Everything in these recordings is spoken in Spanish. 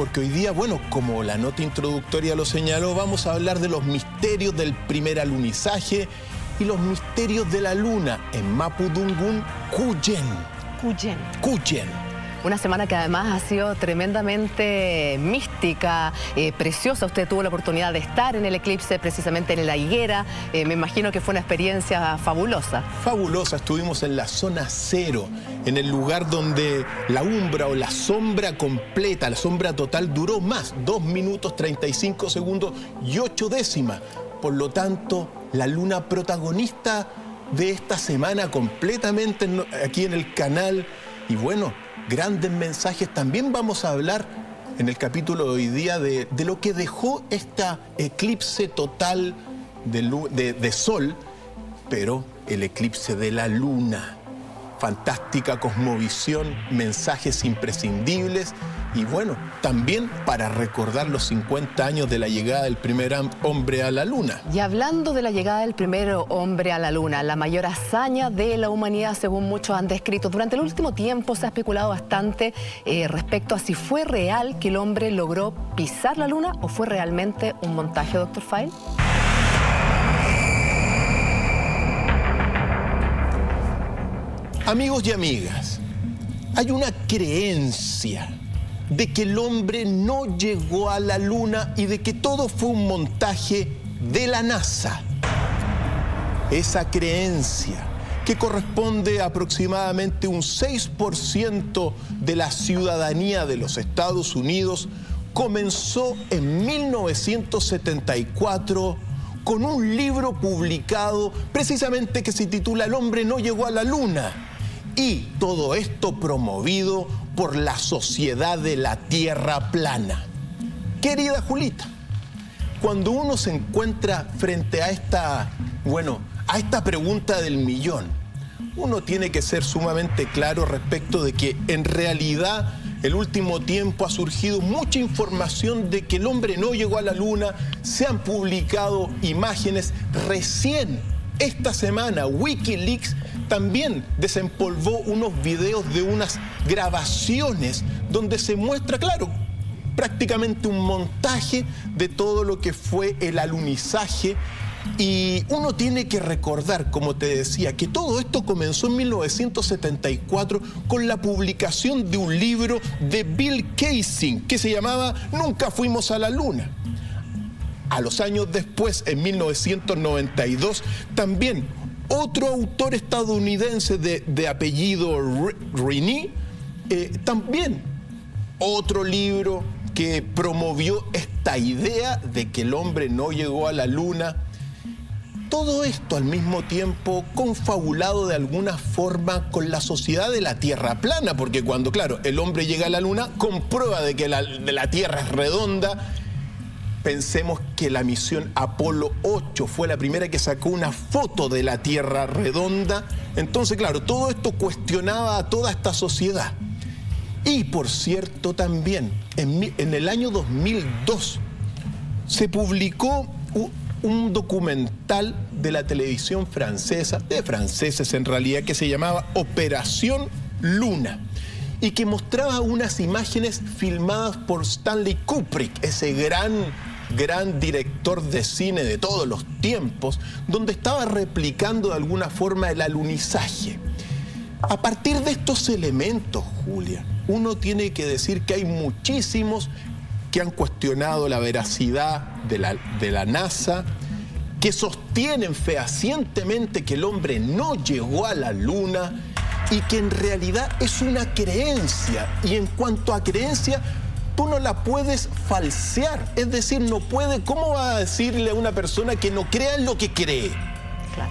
porque hoy día, bueno, como la nota introductoria lo señaló, vamos a hablar de los misterios del primer alunizaje y los misterios de la luna en Mapudungun, Cuyen. Cuyen. Cuyen. Una semana que además ha sido tremendamente mística, eh, preciosa. Usted tuvo la oportunidad de estar en el eclipse, precisamente en la higuera. Eh, me imagino que fue una experiencia fabulosa. Fabulosa. Estuvimos en la zona cero, en el lugar donde la umbra o la sombra completa, la sombra total duró más, 2 minutos 35 segundos y 8 décimas. Por lo tanto, la luna protagonista de esta semana completamente aquí en el canal. Y bueno, grandes mensajes. También vamos a hablar en el capítulo de hoy día de, lo que dejó esta eclipse total de, de sol, pero el eclipse de la luna. Fantástica cosmovisión, mensajes imprescindibles y bueno, también para recordar los 50 años de la llegada del primer hombre a la Luna. Y hablando de la llegada del primer hombre a la Luna, la mayor hazaña de la humanidad, según muchos han descrito, durante el último tiempo se ha especulado bastante eh, respecto a si fue real que el hombre logró pisar la Luna o fue realmente un montaje, doctor File. Amigos y amigas, hay una creencia de que el hombre no llegó a la luna y de que todo fue un montaje de la NASA. Esa creencia, que corresponde a aproximadamente un 6% de la ciudadanía de los Estados Unidos, comenzó en 1974 con un libro publicado precisamente que se titula El hombre no llegó a la luna. Y todo esto promovido por la sociedad de la tierra plana. Querida Julita, cuando uno se encuentra frente a esta, bueno, a esta pregunta del millón, uno tiene que ser sumamente claro respecto de que en realidad el último tiempo ha surgido mucha información de que el hombre no llegó a la luna, se han publicado imágenes recién esta semana Wikileaks también desempolvó unos videos de unas grabaciones donde se muestra, claro, prácticamente un montaje de todo lo que fue el alunizaje y uno tiene que recordar, como te decía, que todo esto comenzó en 1974 con la publicación de un libro de Bill Casing que se llamaba Nunca fuimos a la luna. A los años después, en 1992, también otro autor estadounidense de, apellido Rini, eh, también otro libro que promovió esta idea de que el hombre no llegó a la luna. Todo esto al mismo tiempo confabulado de alguna forma con la sociedad de la Tierra plana, porque cuando, claro, el hombre llega a la luna, comprueba de que la, Tierra es redonda Pensemos que la misión Apolo 8 fue la primera que sacó una foto de la Tierra redonda. Entonces, claro, todo esto cuestionaba a toda esta sociedad. Y por cierto, también en, el año 2002 se publicó un documental de la televisión francesa, de franceses en realidad, que se llamaba Operación Luna y que mostraba unas imágenes filmadas por Stanley Kubrick, ese gran gran director de cine de todos los tiempos, donde estaba replicando de alguna forma el alunizaje. A partir de estos elementos, Julia, uno tiene que decir que hay muchísimos que han cuestionado la veracidad de la, de la NASA, que sostienen fehacientemente que el hombre no llegó a la luna y que en realidad es una creencia. Y en cuanto a creencia, tú no la puedes falsear. Es decir, no puede, ¿cómo va a decirle a una persona que no crea en lo que cree?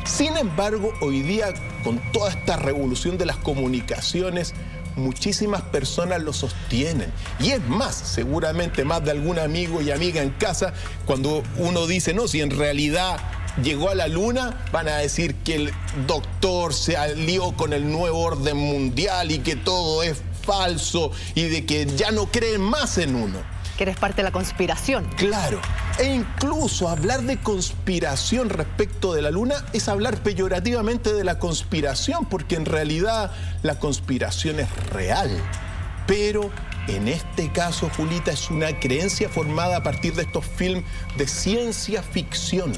Sin embargo, hoy día, con toda esta revolución de las comunicaciones, muchísimas personas lo sostienen. Y es más, seguramente más de algún amigo y amiga en casa, cuando uno dice, no, si en realidad llegó a la luna, van a decir que el doctor se alió con el nuevo orden mundial y que todo es falso y de que ya no creen más en uno. Que eres parte de la conspiración. Claro. E incluso hablar de conspiración respecto de la luna es hablar peyorativamente de la conspiración, porque en realidad la conspiración es real. Pero En este caso, Julita, es una creencia formada a partir de estos films de ciencia ficción.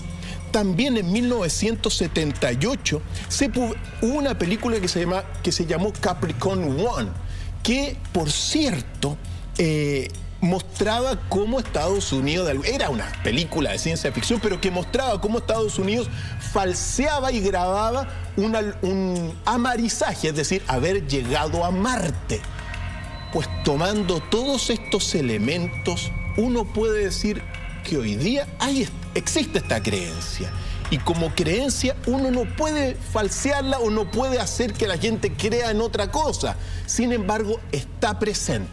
También en 1978 se hubo una película que se, llama, que se llamó Capricorn One, que por cierto eh, mostraba cómo Estados Unidos, era una película de ciencia ficción, pero que mostraba cómo Estados Unidos falseaba y grababa un amarizaje, es decir, haber llegado a Marte. Pues tomando todos estos elementos, uno puede decir que hoy día hay, existe esta creencia. Y como creencia uno no puede falsearla o no puede hacer que la gente crea en otra cosa. Sin embargo, está presente.